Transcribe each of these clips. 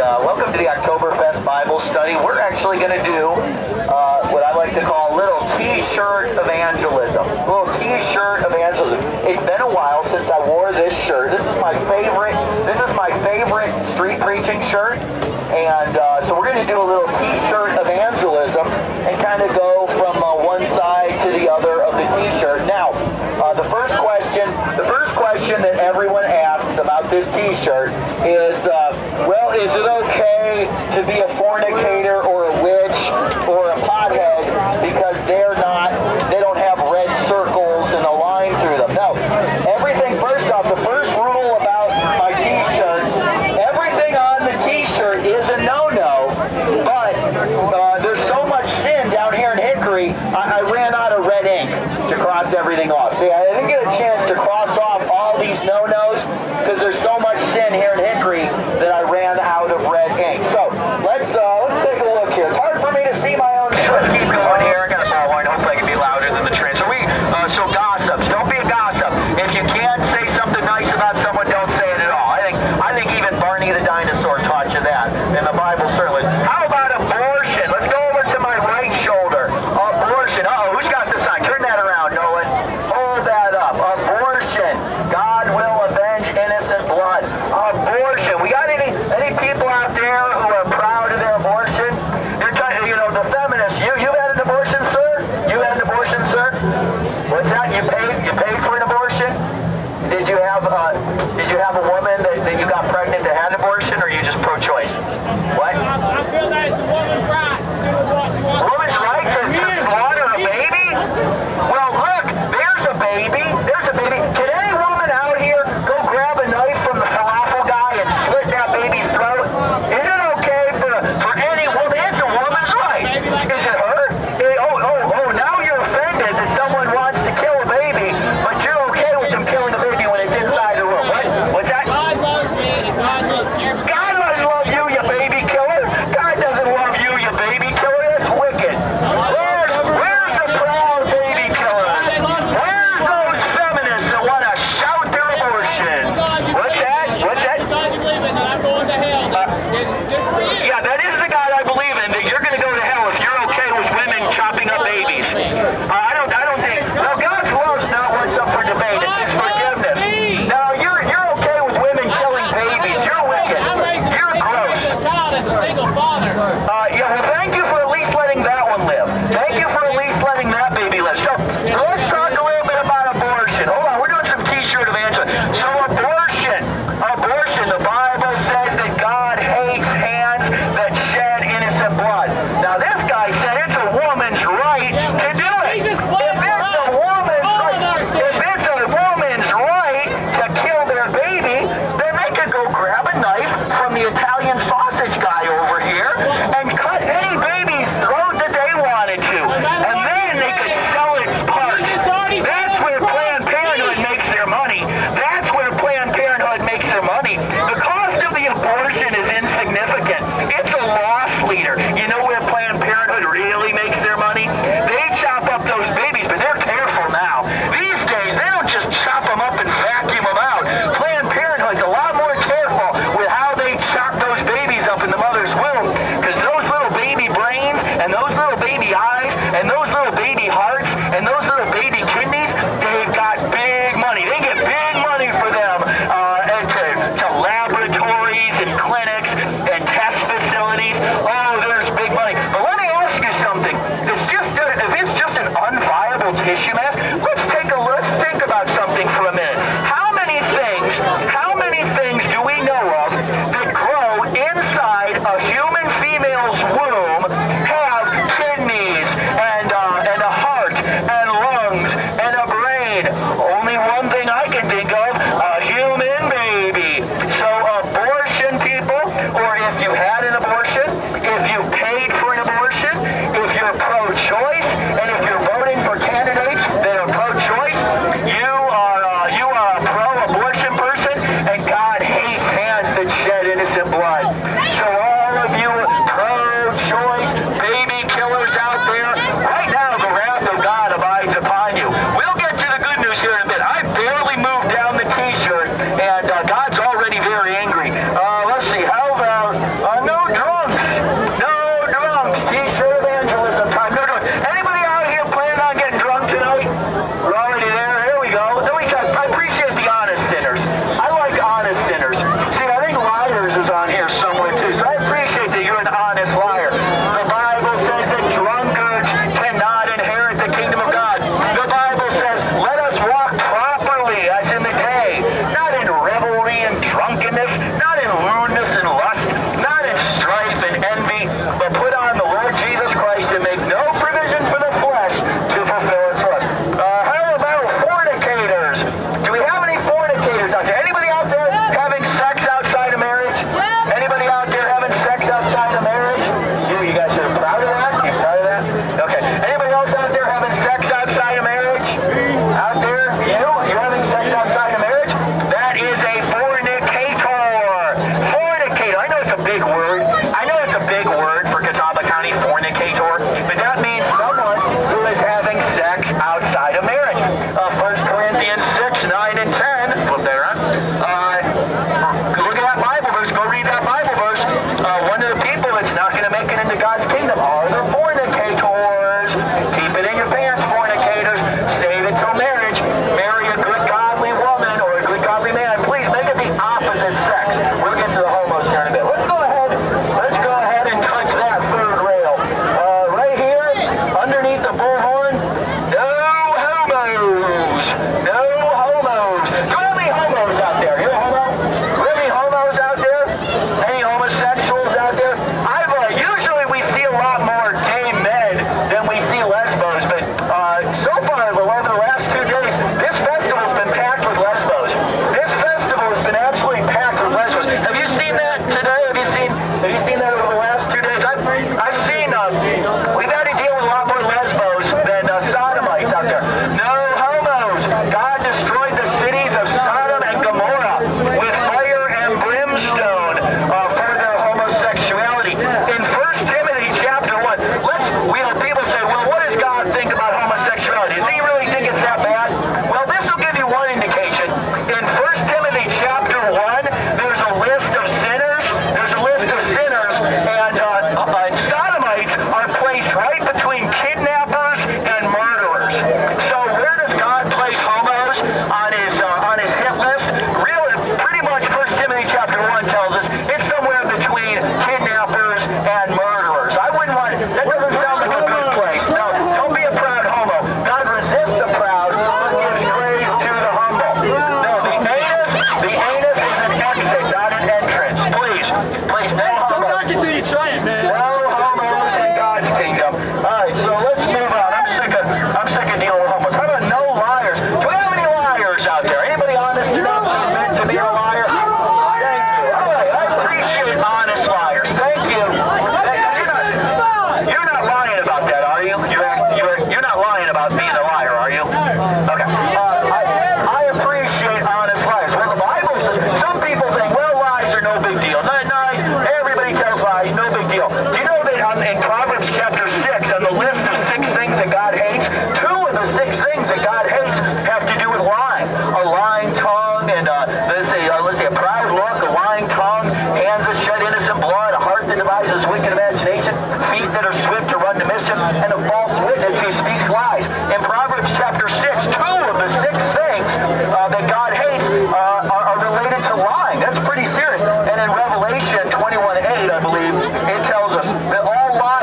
uh, welcome to the Oktoberfest Bible study. We're actually going to do uh, what I like to call little T-shirt evangelism. Little T-shirt evangelism. It's been a while since I wore this shirt. This is my favorite. This is my favorite street preaching shirt, and uh, so we're going to do a little T-shirt evangelism and kind of go from uh, one side to the other of the T-shirt. Now, uh, the first question, the first question that everyone asks about this T-shirt is uh, is it okay to be a fornicator or a witch or a pothead because they're not have a Save it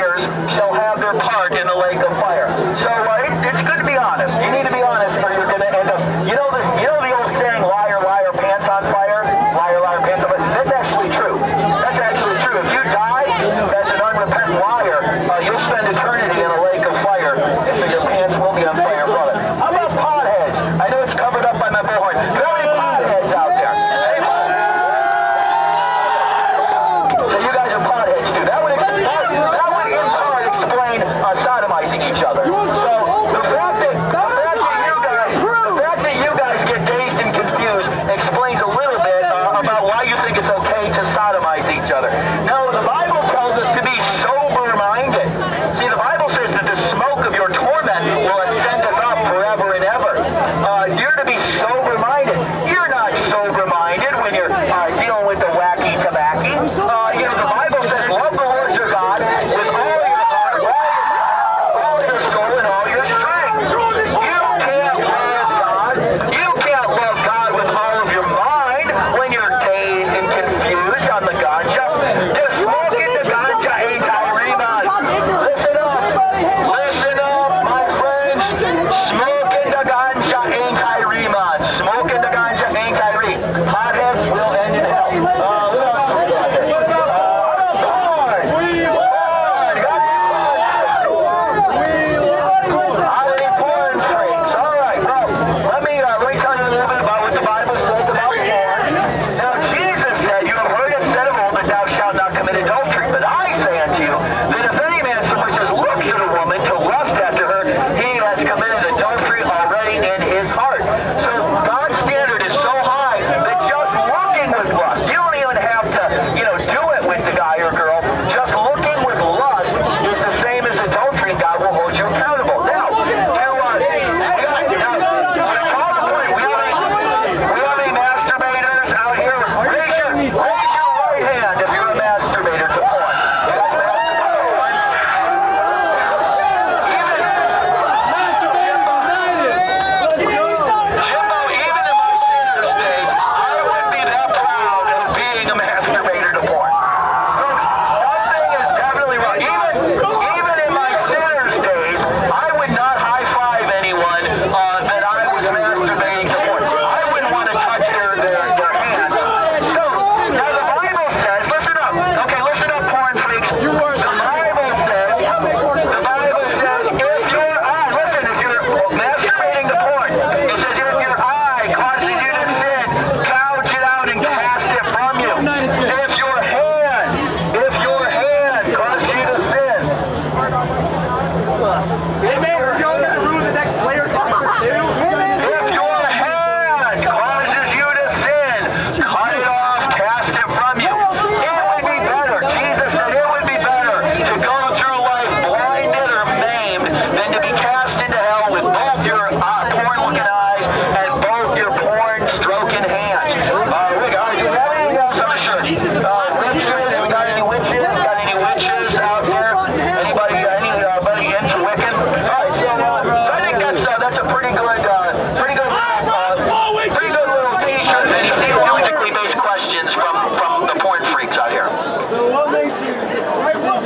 all shall have their part in the lake of fire. So uh, it, it's good to be honest. You need to be honest or you're going to end up, you know this, you know the old saying, liar, liar, pants on fire? Liar, liar, pants on fire? That's actually true. That's actually true. If you die as an unrepentant liar, uh, you'll spend eternity in a lake of fire, and so your pants will be on fire, brother. How about potheads? I know it's covered up by my bullhorn. Do you have any potheads out there? Any so you guys are potheads too. That would, ex- that, that would in part explain uh, sodomizing each other. So the fact that the fact that you guys the fact that you guys get dazed and confused explains a little bit uh, about why you think it's okay to sodomize each other. No, the Bible tells us to be sober-minded. See, the Bible says that the smoke of your torment will ascendeth up forever and ever. Uh, you're to be sober-minded. You're not sober-minded when you're uh, dealing with the wacky tobacco. Uh, you know, the Bible says, love the Lord your God with all your heart, all your, all your soul, and all your strength. You can't love God. You can't love God with all of your mind when you're dazed and confused on the ganja. Just smoking the ganja ain't Tyree-man. Listen up. Listen up, my friends. Smoking the ganja ain't Tyree-man. Smoking the ganja ain't Tyree. Hotheads will end in hell. Uh, what else do we got here? Uh, how about porn? Porn. Got any porn? How many porn strings? All right, well, let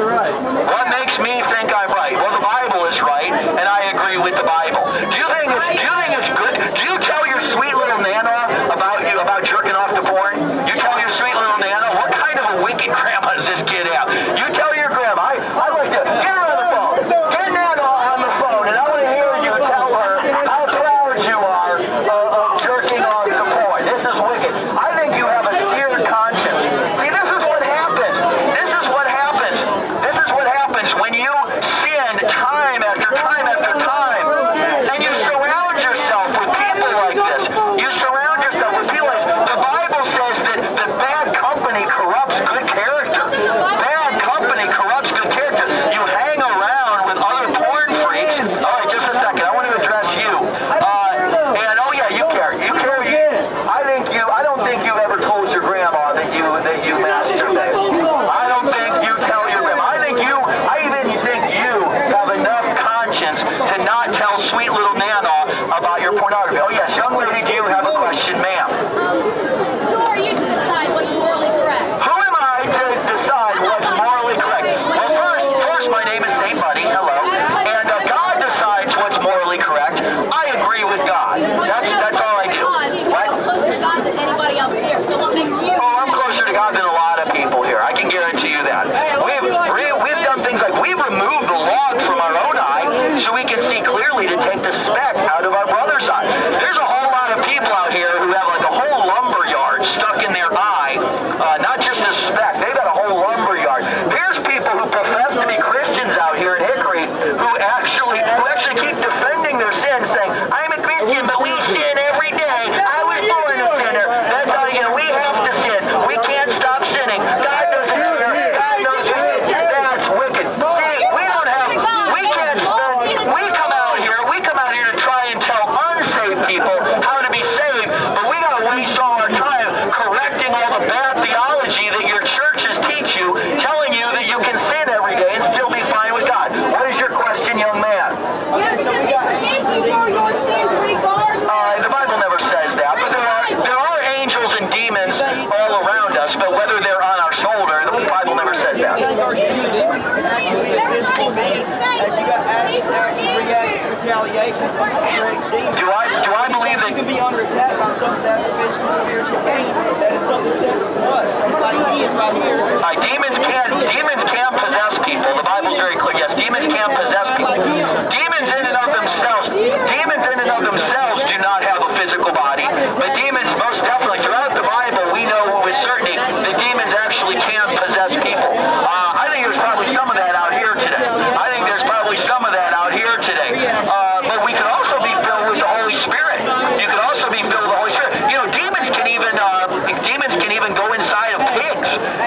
you're right. What? to not tell sweet little Nana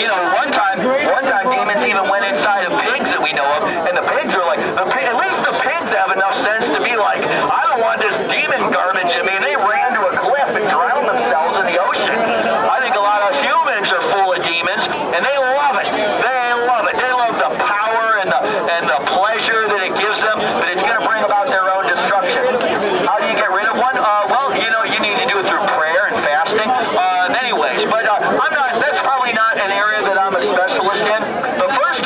you know,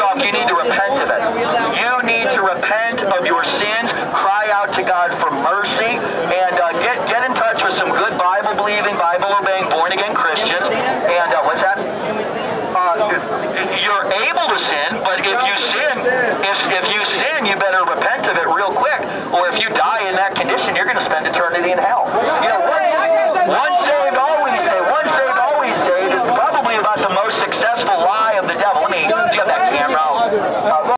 off, you need to repent of it. You need to repent of your sins, cry out to God for mercy, and uh, get, get in touch with some good Bible-believing, Bible-obeying, born-again Christians. And uh, what's that? Uh, you're able to sin, but if you sin, if, if you sin, you better repent of it real quick. Or if you die in that condition, you're going to spend eternity in hell. You